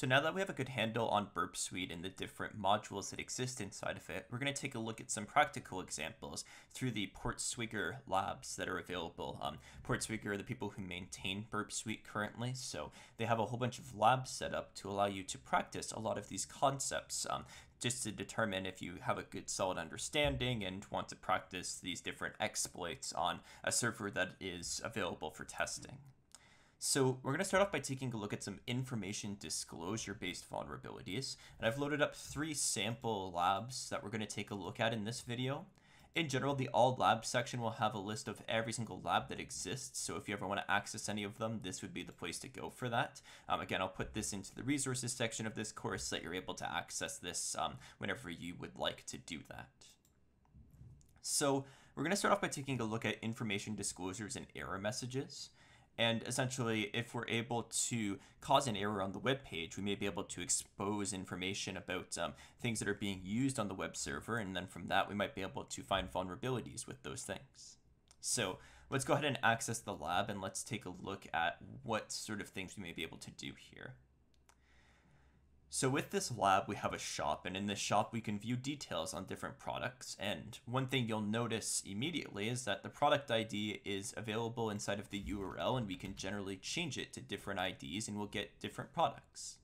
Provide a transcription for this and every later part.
So now that we have a good handle on Burp Suite and the different modules that exist inside of it, we're going to take a look at some practical examples through the Portswigger labs that are available. Um, Portswigger are the people who maintain Burp Suite currently, so they have a whole bunch of labs set up to allow you to practice a lot of these concepts um, just to determine if you have a good solid understanding and want to practice these different exploits on a server that is available for testing. So we're going to start off by taking a look at some information disclosure based vulnerabilities. And I've loaded up three sample labs that we're going to take a look at in this video. In general, the all labs section will have a list of every single lab that exists. So if you ever want to access any of them, this would be the place to go for that. Um, again, I'll put this into the resources section of this course so that you're able to access this um, whenever you would like to do that. So we're going to start off by taking a look at information disclosures and error messages. And essentially, if we're able to cause an error on the web page, we may be able to expose information about um, things that are being used on the web server. And then from that, we might be able to find vulnerabilities with those things. So let's go ahead and access the lab and let's take a look at what sort of things we may be able to do here. So with this lab, we have a shop, and in this shop, we can view details on different products. And one thing you'll notice immediately is that the product ID is available inside of the URL, and we can generally change it to different IDs, and we'll get different products.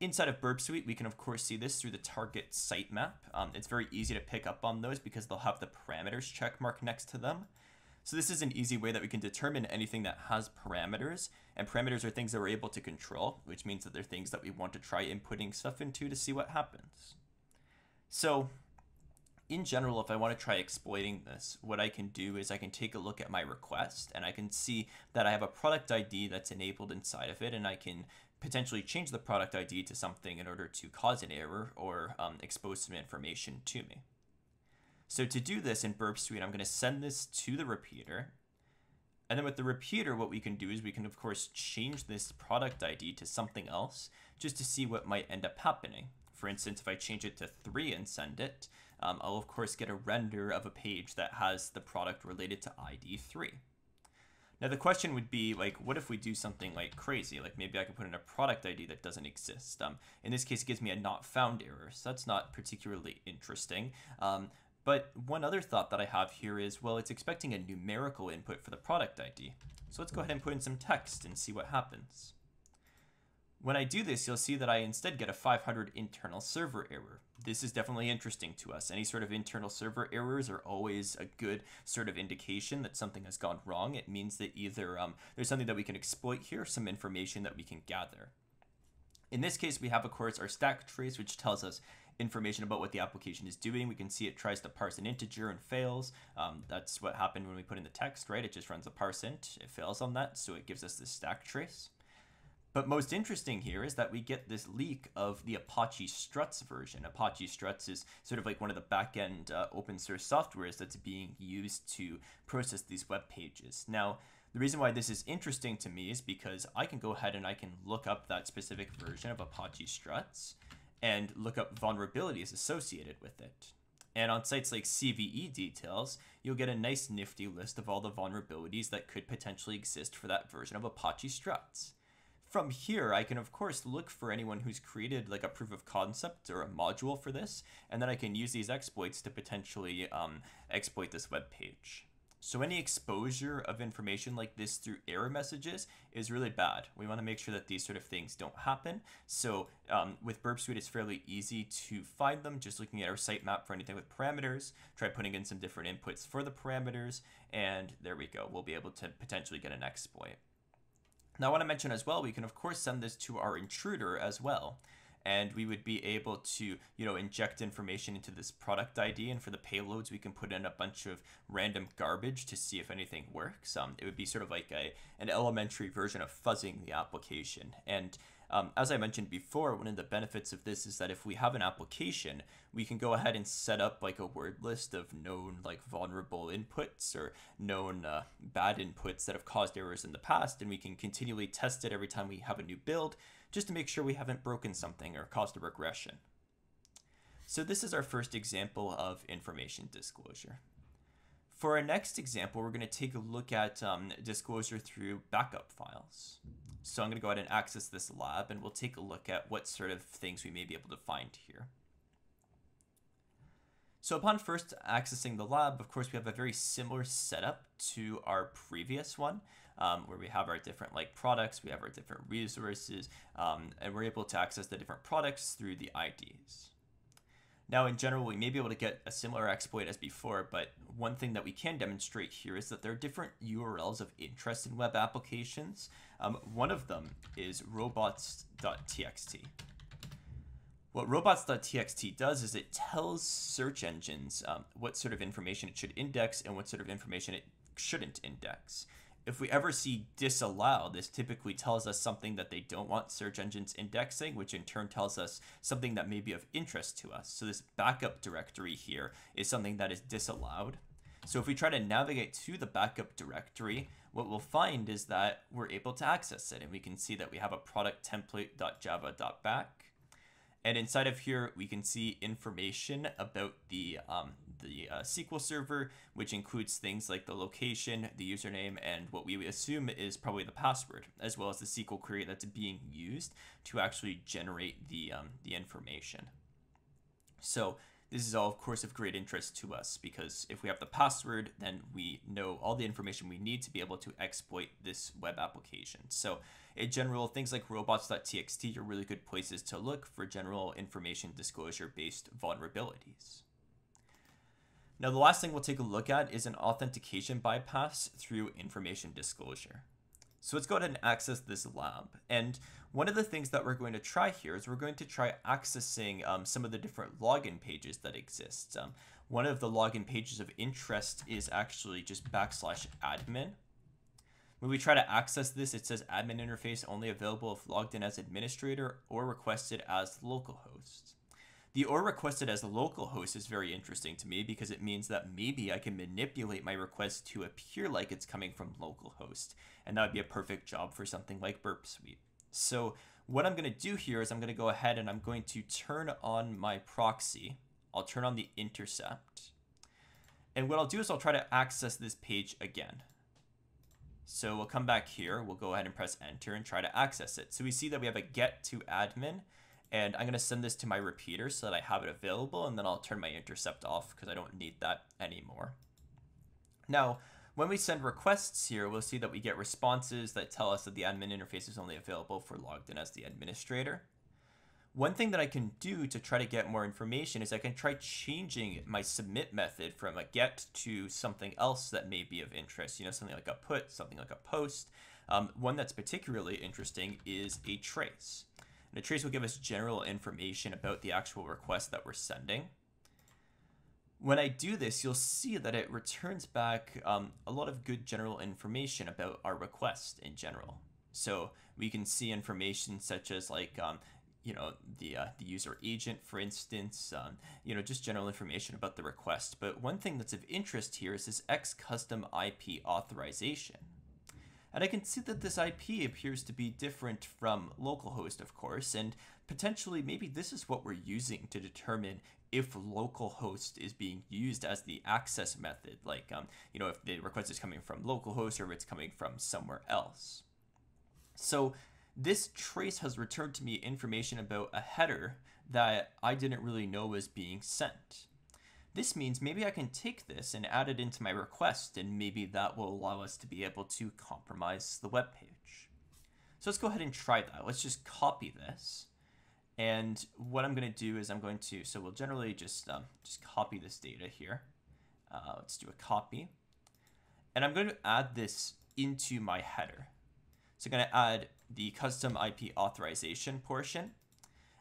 Inside of Burp Suite, we can of course see this through the target sitemap. Um, it's very easy to pick up on those because they'll have the parameters checkmark next to them. So this is an easy way that we can determine anything that has parameters, and parameters are things that we're able to control, which means that they're things that we want to try inputting stuff into to see what happens. So in general, if I want to try exploiting this, what I can do is I can take a look at my request and I can see that I have a product ID that's enabled inside of it and I can potentially change the product ID to something in order to cause an error or um, expose some information to me. So to do this in Burp Suite, I'm going to send this to the repeater. And then with the repeater, what we can do is we can, of course, change this product ID to something else just to see what might end up happening. For instance, if I change it to 3 and send it, um, I'll, of course, get a render of a page that has the product related to ID 3. Now the question would be like, what if we do something like crazy? Like maybe I could put in a product ID that doesn't exist. Um, in this case, it gives me a not found error, so that's not particularly interesting. Um, but one other thought that I have here is, well, it's expecting a numerical input for the product ID. So let's go ahead and put in some text and see what happens. When I do this, you'll see that I instead get a 500 internal server error. This is definitely interesting to us. Any sort of internal server errors are always a good sort of indication that something has gone wrong. It means that either um, there's something that we can exploit here, some information that we can gather. In this case, we have, of course, our stack trace, which tells us information about what the application is doing. We can see it tries to parse an integer and fails. Um, that's what happened when we put in the text, right? It just runs a parse int. It fails on that, so it gives us this stack trace. But most interesting here is that we get this leak of the Apache Struts version. Apache Struts is sort of like one of the backend uh, open source softwares that's being used to process these web pages. Now, the reason why this is interesting to me is because I can go ahead and I can look up that specific version of Apache Struts and look up vulnerabilities associated with it. And on sites like CVE Details, you'll get a nice nifty list of all the vulnerabilities that could potentially exist for that version of Apache Struts. From here, I can of course look for anyone who's created like a proof of concept or a module for this, and then I can use these exploits to potentially um, exploit this web page. So any exposure of information like this through error messages is really bad. We want to make sure that these sort of things don't happen. So um, with Burp Suite, it's fairly easy to find them just looking at our sitemap for anything with parameters, try putting in some different inputs for the parameters, and there we go. We'll be able to potentially get an exploit. Now I want to mention as well, we can of course send this to our intruder as well and we would be able to you know inject information into this product ID and for the payloads we can put in a bunch of random garbage to see if anything works. Um, it would be sort of like a an elementary version of fuzzing the application. And um, as I mentioned before, one of the benefits of this is that if we have an application, we can go ahead and set up like a word list of known like vulnerable inputs or known uh, bad inputs that have caused errors in the past, and we can continually test it every time we have a new build just to make sure we haven't broken something or caused a regression. So this is our first example of information disclosure. For our next example, we're going to take a look at um, disclosure through backup files. So I'm going to go ahead and access this lab and we'll take a look at what sort of things we may be able to find here. So upon first accessing the lab, of course, we have a very similar setup to our previous one, um, where we have our different like products, we have our different resources, um, and we're able to access the different products through the IDs. Now, in general, we may be able to get a similar exploit as before, but one thing that we can demonstrate here is that there are different URLs of interest in web applications. Um, one of them is robots.txt. What robots.txt does is it tells search engines um, what sort of information it should index and what sort of information it shouldn't index. If we ever see disallow, this typically tells us something that they don't want search engines indexing, which in turn tells us something that may be of interest to us. So this backup directory here is something that is disallowed. So if we try to navigate to the backup directory, what we'll find is that we're able to access it. And we can see that we have a product template.java.back and inside of here, we can see information about the, um, the uh, SQL server, which includes things like the location, the username, and what we assume is probably the password, as well as the SQL query that's being used to actually generate the, um, the information. So this is all, of course, of great interest to us because if we have the password, then we know all the information we need to be able to exploit this web application. So in general, things like robots.txt are really good places to look for general information disclosure based vulnerabilities. Now, the last thing we'll take a look at is an authentication bypass through information disclosure. So let's go ahead and access this lab. And one of the things that we're going to try here is we're going to try accessing um, some of the different login pages that exist. Um, one of the login pages of interest is actually just backslash admin. When we try to access this, it says admin interface only available if logged in as administrator or requested as localhost. The or requested as a local host is very interesting to me because it means that maybe I can manipulate my request to appear like it's coming from localhost, and that would be a perfect job for something like Burp Suite. So what I'm going to do here is I'm going to go ahead and I'm going to turn on my proxy. I'll turn on the intercept. And what I'll do is I'll try to access this page again. So we'll come back here, we'll go ahead and press enter and try to access it. So we see that we have a get to admin and I'm going to send this to my repeater so that I have it available and then I'll turn my intercept off because I don't need that anymore. Now, when we send requests here, we'll see that we get responses that tell us that the admin interface is only available for logged in as the administrator. One thing that I can do to try to get more information is I can try changing my submit method from a get to something else that may be of interest, you know, something like a put, something like a post. Um, one that's particularly interesting is a trace. And a trace will give us general information about the actual request that we're sending. When I do this, you'll see that it returns back um, a lot of good general information about our request in general. So we can see information such as like um, you know the uh, the user agent for instance um, you know just general information about the request but one thing that's of interest here is this x custom ip authorization and I can see that this IP appears to be different from localhost, of course, and potentially maybe this is what we're using to determine if localhost is being used as the access method, like, um, you know, if the request is coming from localhost or if it's coming from somewhere else. So this trace has returned to me information about a header that I didn't really know was being sent. This means maybe I can take this and add it into my request and maybe that will allow us to be able to compromise the web page. So let's go ahead and try that. Let's just copy this. And what I'm going to do is I'm going to, so we'll generally just, um, just copy this data here. Uh, let's do a copy. And I'm going to add this into my header. So I'm going to add the custom IP authorization portion.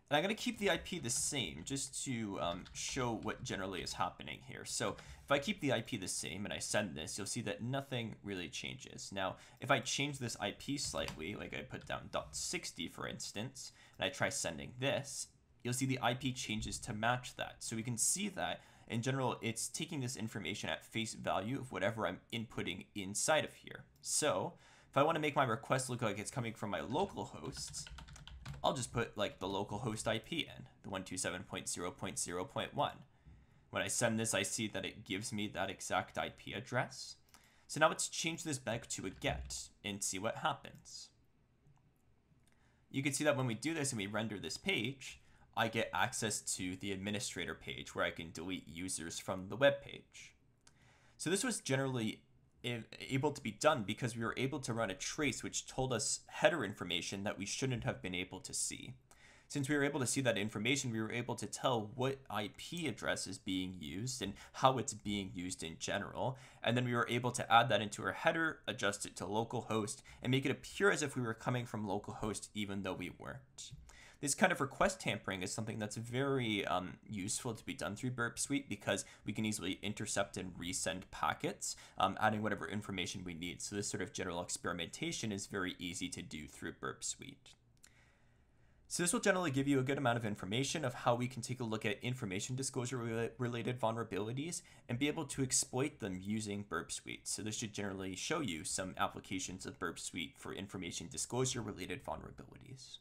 And I'm going to keep the IP the same just to um, show what generally is happening here. So if I keep the IP the same and I send this, you'll see that nothing really changes. Now, if I change this IP slightly, like I put down .60 for instance, and I try sending this, you'll see the IP changes to match that. So we can see that in general, it's taking this information at face value of whatever I'm inputting inside of here. So if I want to make my request look like it's coming from my local hosts, I'll just put like the local host IP in, the 127.0.0.1. When I send this, I see that it gives me that exact IP address. So now let's change this back to a get and see what happens. You can see that when we do this and we render this page, I get access to the administrator page where I can delete users from the web page. So this was generally able to be done because we were able to run a trace which told us header information that we shouldn't have been able to see. Since we were able to see that information, we were able to tell what IP address is being used and how it's being used in general. And then we were able to add that into our header, adjust it to localhost, and make it appear as if we were coming from localhost even though we weren't. This kind of request tampering is something that's very um, useful to be done through Burp Suite because we can easily intercept and resend packets, um, adding whatever information we need. So this sort of general experimentation is very easy to do through Burp Suite. So this will generally give you a good amount of information of how we can take a look at information disclosure related vulnerabilities and be able to exploit them using Burp Suite. So this should generally show you some applications of Burp Suite for information disclosure related vulnerabilities.